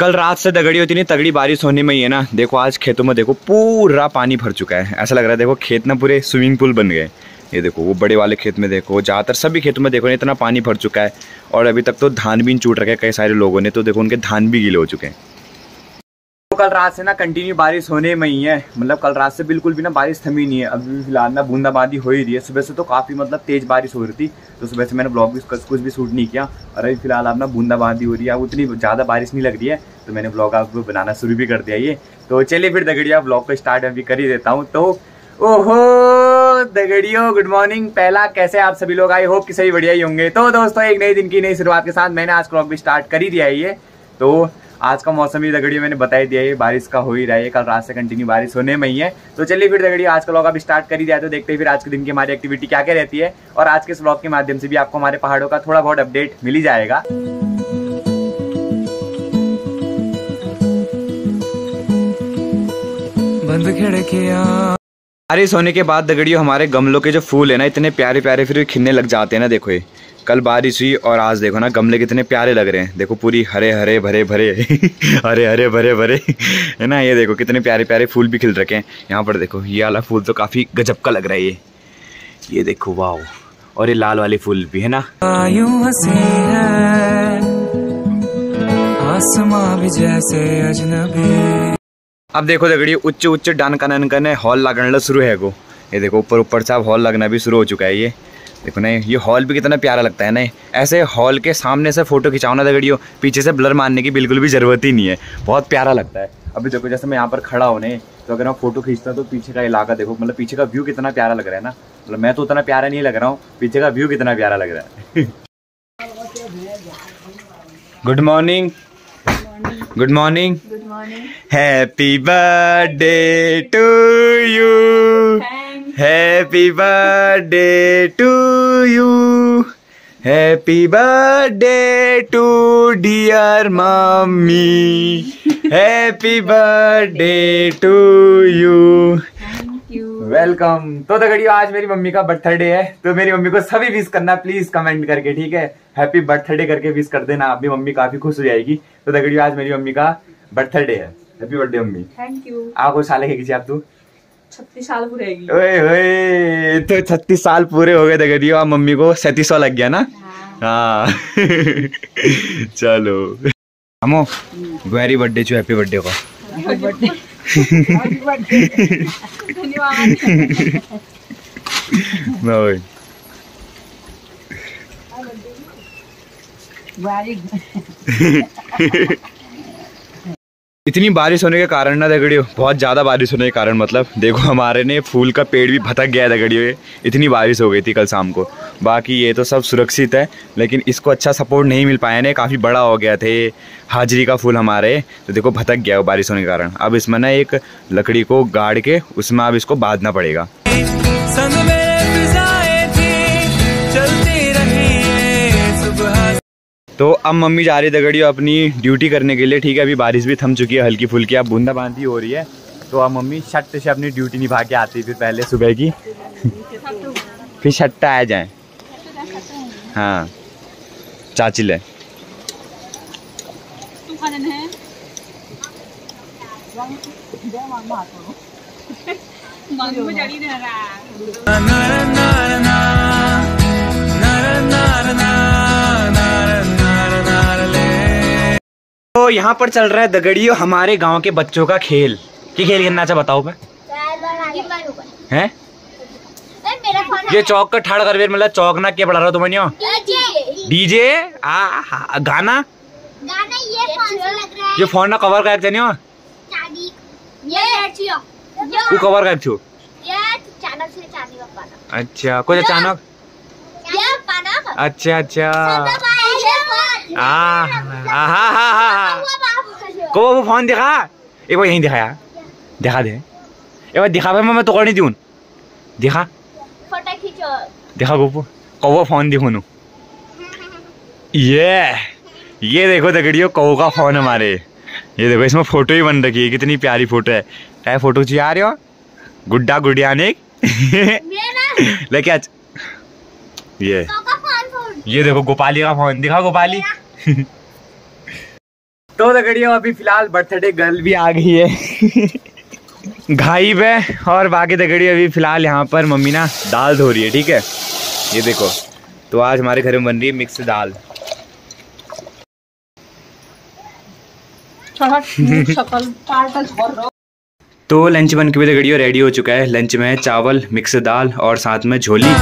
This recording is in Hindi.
कल रात से दगड़ी होती नहीं, तगड़ी बारिश होने में ही है ना, देखो आज खेतों में देखो पूरा पानी भर चुका है। ऐसा लग रहा है, देखो खेत ना पूरे स्विमिंग पूल बन गए। ये देखो, वो बड़े वाले खेत में देखो, ज़्यादातर सभी खेतों में देखो ना, इतना पानी भर चुका है। और अभी तक तो धान भी चूट रखे कई सारे लोगों ने तो देखो उनके धान भी गीले हो चुके हैं। कल रात से ना कंटिन्यू बारिश होने में ही है। मतलब कल रात से बिल्कुल भी ना बारिश थमी नहीं है। अभी भी फ़िलहाल ना बूंदाबांदी हो ही रही है। सुबह से तो काफ़ी मतलब तेज़ बारिश हो रही थी तो सुबह से मैंने ब्लॉग भी कुछ भी शूट नहीं किया। और अभी फ़िलहाल अब ना बूंदाबांदी हो रही है। अब उतनी ज़्यादा बारिश नहीं लग रही है तो मैंने ब्लॉग आपको बनाना शुरू भी कर दिया ये। तो चलिए फिर दगड़िया ब्लॉग को स्टार्ट अभी कर ही देता हूँ। तो ओहो, दगड़ियों गुड मॉर्निंग पहला, कैसे आप सभी लोग आई होप कि सही बढ़िया ही होंगे। तो दोस्तों, एक नई दिन की नई शुरुआत के साथ मैंने आज ब्लॉग भी स्टार्ट कर ही दिया ये। तो आज का मौसम ही दगड़ी मैंने बता ही दिया है बारिश का हो ही रहा है कल रात से कंटिन्यू बारिश होने में ही है। तो चलिए फिर दगड़ी आज का ब्लॉग अभी स्टार्ट कर ही दिया तो देखते हैं फिर आज के दिन की हमारी एक्टिविटी क्या क्या रहती है। और आज के इस ब्लॉग के माध्यम से भी आपको हमारे पहाड़ों का थोड़ा बहुत अपडेट मिल ही जाएगा। बंद खिड़कियाँ। बारिश होने के बाद दगड़ियों हमारे गमलों के जो फूल है ना इतने प्यारे प्यारे फिर खिलने लग जाते हैं ना देखो ये। कल बारिश हुई और आज देखो ना गमले कितने प्यारे लग रहे हैं। देखो पूरी हरे हरे भरे भरे हरे हरे भरे भरे। है ना ये देखो कितने प्यारे प्यारे फूल भी खिल रखे हैं। यहाँ पर देखो ये वाला फूल तो काफ़ी गजब का लग रहा है ये। ये देखो वाह और ये लाल वाले फूल भी है ना? भी जैसे अजनबी। अब देखो दगड़ी उच्च उच्च डान कनन हॉल लगना शुरू है गो। ये देखो ऊपर ऊपर से अब हॉल लगना भी शुरू हो चुका है ये। देखो ना ये हॉल भी कितना प्यारा लगता है ना ऐसे हॉल के सामने से फ़ोटो खिंचाओ ना दगड़ियों पीछे से ब्लर मारने की बिल्कुल भी ज़रूरत ही नहीं है। बहुत प्यारा लगता है। अभी देखो जैसे मैं यहाँ पर खड़ा होने तो अगर मैं फ़ोटो खींचता तो पीछे का इलाका देखो मतलब पीछे का व्यू कितना प्यारा लग रहा है ना? मतलब मैं तो उतना प्यारा नहीं लग रहा हूँ पीछे का व्यू कितना प्यारा लग रहा है। Good morning good morning happy birthday to you happy birthday to you happy birthday to dear mummy happy birthday to you welcome तो दगड़ियों आज मेरी मम्मी का बर्थडे है तो मेरी मम्मी को सभी विश करना प्लीज़ कमेंट करके ठीक है? हैप्पी बर्थडे करके विश कर देना अभी मम्मी काफ़ी खुश हो जाएगी। तो दगड़ियो आज मेरी मम्मी का बर्थडे है। Happy birthday mummy. Thank you आपको साल है किसी आप तू छत्तीस साल पूरे ओए तो छत्तीस साल पूरे हो गए थे आप मम्मी को सैतीस सौ लग गया ना? हाँ, हाँ। चलो। हमो वेरी बर्थडे चो हैप्पी बर्थडे को। धन्यवाद इतनी बारिश होने के कारण ना दगड़ियों, बहुत ज़्यादा बारिश होने के कारण मतलब देखो हमारे ने फूल का पेड़ भी भटक गया दगड़ियों इतनी बारिश हो गई थी कल शाम को। बाकी ये तो सब सुरक्षित है, लेकिन इसको अच्छा सपोर्ट नहीं मिल पाया, ना काफ़ी बड़ा हो गया थे हाजरी का फूल हमारे। तो देखो भटक गया वो बारिश होने के कारण। अब इसमें ना एक लकड़ी को गाड़ के, उसमें अब इसको बांधना पड़ेगा। तो अब मम्मी जा रही दगड़ी अपनी ड्यूटी करने के लिए ठीक है? अभी बारिश भी थम चुकी है हल्की फुल्की। अब बूंदा बांदी हो रही है। तो अब मम्मी छठ से अपनी ड्यूटी निभा के आती फिर पहले सुबह की। फिर छठ आ जाए। हाँ। चाची ले। तो यहाँ पर चल रहा है दगड़ियों हमारे गाँव के बच्चों का खेल। की खेल खेलना चाह बताओ मैं हैं? ये चौक का ठाड़ कर मतलब चौक ना क्या पढ़ा रहा तुम्हें डीजे? आ गाना? ये फ़ोन ना कवर का जानियो वो कवर का छो अच्छा कुछ अचानक? अच्छा अच्छा। को वो फ़ोन दिखा एक बार यहीं दिखाया दिखा दे एक बार दिखा भाई मैं तो कर नहीं दूँ दिखा दिखा गोपू कौ फ़ोन दिखो नु ये ये देखो दगड़ियो कौ का फ़ोन हमारे ये देखो इसमें फ़ोटो ही बन रखी है कितनी प्यारी फ़ोटो है क्या फ़ोटो चाहिए आ रहे हो गुड्डा गुड़िया ने लेके आज ये ये देखो गोपाली का फ़ोन दिखा गोपाली तो दगड़ियों अभी फ़िलहाल बर्थडे गर्ल भी आ गई है। घाई पे और बाकी दगड़ी अभी फ़िलहाल यहाँ पर मम्मी ना दाल धो रही है ठीक है? ये देखो तो आज हमारे घर में बन रही है मिक्स दाल। तो लंच बन के भी दगड़ियों रेडी हो चुका है। लंच में चावल मिक्स दाल और साथ में झोली।